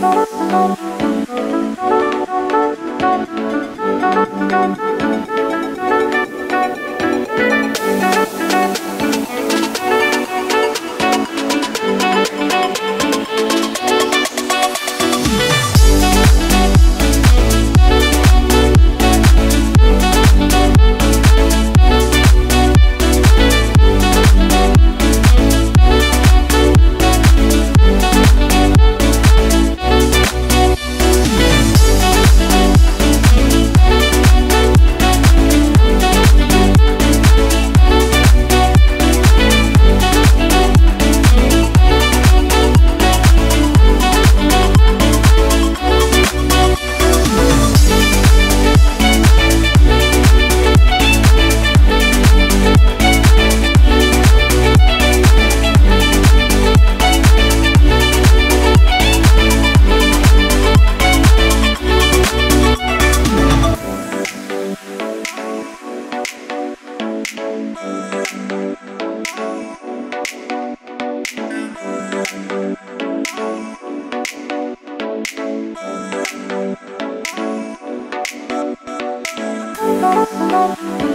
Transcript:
Música love.